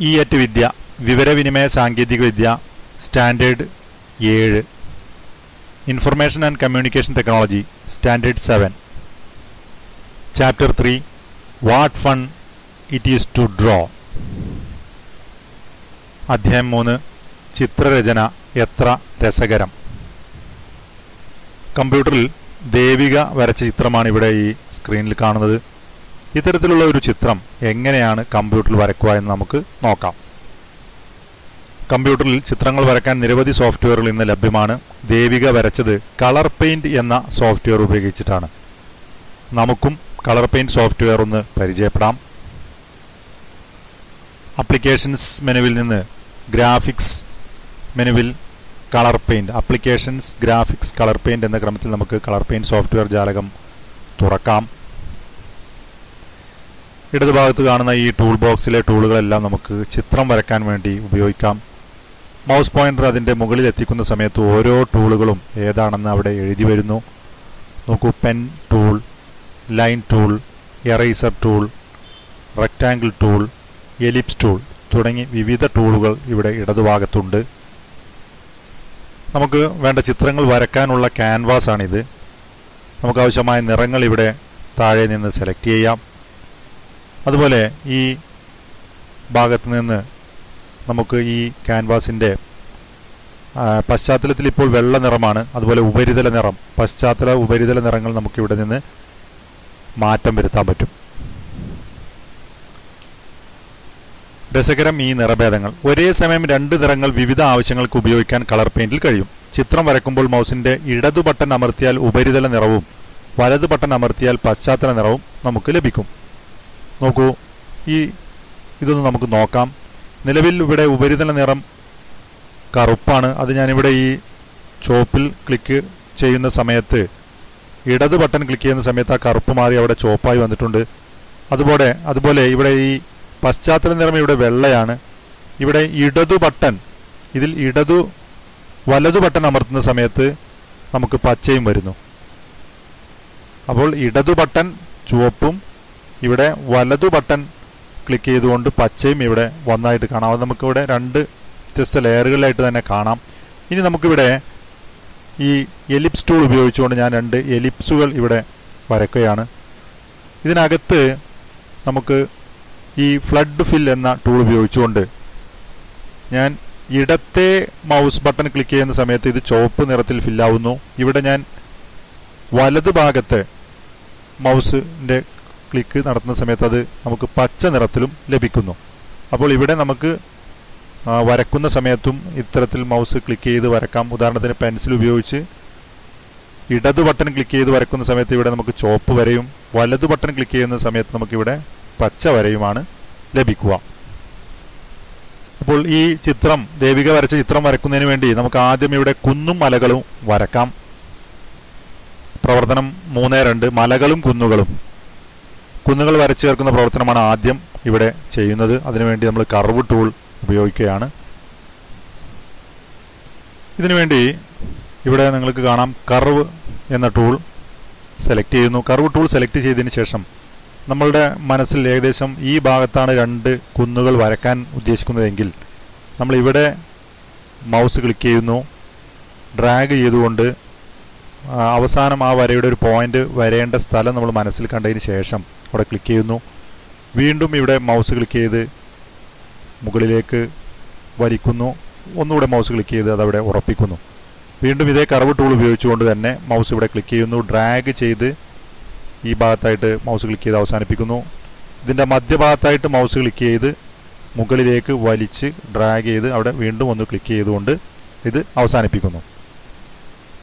E at വിദ്യ വിവരവിനിമയ സാങ്കേതികവിദ്യ standard ഏഴ്. Information and communication technology standard seven. Chapter three what fun it is to draw. അധ്യായം മൂന്ന് ചിത്രരചന എത്ര രസകരം. കമ്പ്യൂട്ടറിൽ ദേവിക വരച്ച ചിത്രമാണ് ഇവിടെ ഈ സ്ക്രീനിൽ കാണുന്നത്. ഇത്തരത്തിലുള്ള ഒരു ചിത്രം എങ്ങനെയാണ് കമ്പ്യൂട്ടറിൽ വരയ്ക്കുക എന്ന് നമുക്ക് നോക്കാം. കമ്പ്യൂട്ടറിൽ ചിത്രങ്ങൾ വരയ്ക്കാൻ നിരവധി സോഫ്റ്റ്വെയറുകൾ ഇന്ന് ലഭ്യമാണ്. ദേവിക വരച്ചത് കളർ പെയിന്റ് എന്ന സോഫ്റ്റ്വെയർ ഉപയോഗിച്ചിട്ടാണ്. നമുക്കും കളർ പെയിന്റ് സോഫ്റ്റ്വെയർ ഒന്ന് പരിചയപ്പെടാം. അപ്ലിക്കേഷൻസ് മെനുവിൽ നിന്ന് ഗ്രാഫിക്സ് മെനുവിൽ colour paint applications graphics colour paint എന്ന ക്രമത്തിൽ നമുക്ക് കളർ പെയിന്റ് സോഫ്റ്റ്വെയർ ജാലകം തുറക്കാം. ഇടതുഭാഗത്ത് കാണുന്ന ഈ ടൂൾ ബോക്സിലെ ടൂളുകളെല്ലാം നമുക്ക് ചിത്രം വരയ്ക്കാൻ വേണ്ടി ഉപയോഗിക്കാം. മൗസ് പോയിന്റർ അതിന്റെ മുകളിൽ എത്തിക്കുന്ന സമയത്ത് ഓരോ ടൂളുകളും ഏതാണെന്ന് അവിടെ എഴുതി വരുന്നു. നോക്കൂ pen tool line tool eraser tool rectangle tool ellipse tool തുടങ്ങി വിവിധ ടൂളുകൾ ഇവിടെ ഇടതുഭാഗത്തുണ്ട്. നമുക്ക് വേണ്ട ചിത്രങ്ങൾ വരയ്ക്കാനുള്ള ക്യാൻവാസാണിത് നമുക്കാവശ്യമായ നിറങ്ങൾ ഇവിടെ താഴെ നിന്ന് സെലക്ട് ചെയ്യാം. അതുപോലെ ഈ ഭാഗത്ത് നിന്ന് നമുക്ക് ഈ ക്യാൻവാസിന്റെ പശ്ചാത്തലത്തിൽ ഇപ്പോൾ വെള്ള നിറമാണ് അതുപോലെ ഉപരിതല നിറം. പശ്ചാത്തല ഉപരിതല നിറങ്ങൾ നമുക്ക് ഇവിടെ നിന്ന് മാറ്റം വരുത്താൻ പറ്റും. രസകരം ഈ നിറഭേദങ്ങൾ. ഒരേ സമയം രണ്ട് നിറങ്ങൾ വിവിധ ആവശ്യങ്ങൾക്ക് ഉപയോഗിക്കാൻ കളർ പെയിന്റിൽ കഴിയും. ചിത്രം വരക്കുമ്പോൾ മൗസിന്റെ ഇടതു ബട്ടൺ അമർത്തിയാൽ ഉപരിതല നിറവും വലതു ബട്ടൺ അമർത്തിയാൽ പശ്ചാത്തല നിറവും നമുക്ക് ലഭിക്കും. നോക്കൂ. ഈ ഇതൊന്ന് നമുക്ക് നോക്കാം. നിലവിൽ ഇവിടെ ഉപരിതല നിറം കറുപ്പാണ്. അത് ഞാനിവിടെ ഈ ചോപ്പിൽ ക്ലിക്ക് ചെയ്യുന്ന സമയത്ത് ഇടത് ബട്ടൺ ക്ലിക്ക് ചെയ്യുന്ന സമയത്ത് ആ കറുപ്പ് മാറി അവിടെ ചോപ്പായി വന്നിട്ടുണ്ട്. അതുപോലെ അതുപോലെ ഇവിടെ ഈ പശ്ചാത്തല നിറം ഇവിടെ വെള്ളയാണ്. ഇവിടെ ഇടതു ബട്ടൺ ഇതിൽ ഇടതു വലതു ബട്ടൺ അമർത്തുന്ന സമയത്ത് നമുക്ക് പച്ചയും വരുന്നു. അപ്പോൾ ഇടതു ബട്ടൺ ചുവപ്പും ഇവിടെ വലതു ബട്ടൺ ക്ലിക്ക് ചെയ്തുകൊണ്ട് പച്ചയും ഇവിടെ വന്നായിട്ട് കാണാം. അത് നമുക്കിവിടെ രണ്ട് വ്യത്യസ്ത ലെയറുകളിലായിട്ട് തന്നെ കാണാം. ഇനി നമുക്കിവിടെ ഈ എലിപ്സ് ടൂൾ ഉപയോഗിച്ചുകൊണ്ട് ഞാൻ രണ്ട് എലിപ്സുകൾ ഇവിടെ വരയ്ക്കുകയാണ്. ഇതിനകത്ത് നമുക്ക് ഈ ഫ്ലഡ് ഫിൽ എന്ന ടൂൾ ഉപയോഗിച്ചുകൊണ്ട് ഞാൻ ഇടത്തെ മൗസ് ബട്ടൺ ക്ലിക്ക് ചെയ്യുന്ന സമയത്ത് ഇത് ചുവപ്പ് നിറത്തിൽ ഫില്ലാവുന്നു ഇവിടെ ഞാൻ വലത് ഭാഗത്തെ മൗസിന്റെ ക്ലിക്ക് നടത്തുന്ന സമയത്ത് അത് നമുക്ക് പച്ച നിറത്തിലും ലഭിക്കുന്നു. അപ്പോൾ ഇവിടെ നമുക്ക് വരക്കുന്ന സമയത്തും ഇത്തരത്തിൽ മൗസ് ക്ലിക്ക് ചെയ്ത് വരക്കാം. ഉദാഹരണത്തിന് പെൻസിൽ ഉപയോഗിച്ച് ഇടത് ബട്ടൺ ക്ലിക്ക് ചെയ്ത് വരക്കുന്ന സമയത്ത് ഇവിടെ നമുക്ക് ചോപ്പ് വരയും. വലത് ബട്ടൺ ക്ലിക്ക് ചെയ്യുന്ന സമയത്ത് നമുക്കിവിടെ പച്ച വരയുമാണ് ലഭിക്കുക. അപ്പോൾ ഈ ചിത്രം ദേവിക വരച്ച ചിത്രം വരക്കുന്നതിന് വേണ്ടി നമുക്ക് ആദ്യം ഇവിടെ കുന്നും മലകളും വരക്കാം. പ്രവർത്തനം മൂന്ന് രണ്ട് മലകളും കുന്നുകളും. കുന്നുകൾ വരച്ചു ചേർക്കുന്ന പ്രവർത്തനമാണ് ആദ്യം ഇവിടെ ചെയ്യുന്നത്. അതിനുവേണ്ടി നമ്മൾ കർവ് ടൂൾ ഉപയോഗിക്കുകയാണ്. ഇതിനുവേണ്ടി ഇവിടെ നിങ്ങൾക്ക് കാണാം കർവ് എന്ന ടൂൾ സെലക്ട് ചെയ്യുന്നു. കർവ് ടൂൾ സെലക്ട് ചെയ്തതിന് ശേഷം നമ്മളുടെ മനസ്സിൽ ഏകദേശം ഈ ഭാഗത്താണ് രണ്ട് കുന്നുകൾ വരക്കാൻ ഉദ്ദേശിക്കുന്നതെങ്കിൽ നമ്മൾ ഇവിടെ മൗസ് ക്ലിക്ക് ചെയ്യുന്നു. ഡ്രാഗ് ചെയ്തുകൊണ്ട് അവസാനം ആ വരയുടെ ഒരു പോയിന്റ് വരേണ്ട സ്ഥലം നമ്മൾ മനസ്സിൽ കണ്ടതിന് ശേഷം അവിടെ ക്ലിക്ക് ചെയ്യുന്നു. വീണ്ടും ഇവിടെ മൗസ് ക്ലിക്ക് ചെയ്ത് മുകളിലേക്ക് വലിക്കുന്നു. ഒന്നുകൂടെ മൗസ് ക്ലിക്ക് ചെയ്ത് അതവിടെ ഉറപ്പിക്കുന്നു. വീണ്ടും ഇതേ കറവ് ടൂൾ ഉപയോഗിച്ചുകൊണ്ട് തന്നെ മൗസ് ഇവിടെ ക്ലിക്ക് ചെയ്യുന്നു. ഡ്രാഗ് ചെയ്ത് ഈ ഭാഗത്തായിട്ട് മൗസ് ക്ലിക്ക് ചെയ്ത് അവസാനിപ്പിക്കുന്നു. ഇതിന്റെ മധ്യഭാഗത്തായിട്ട് മൗസ് ക്ലിക്ക് ചെയ്ത് മുകളിലേക്ക് വലിച്ച് ഡ്രാഗ് ചെയ്ത് അവിടെ വീണ്ടും ഒന്ന് ക്ലിക്ക് ചെയ്തുകൊണ്ട് ഇത് അവസാനിപ്പിക്കുന്നു.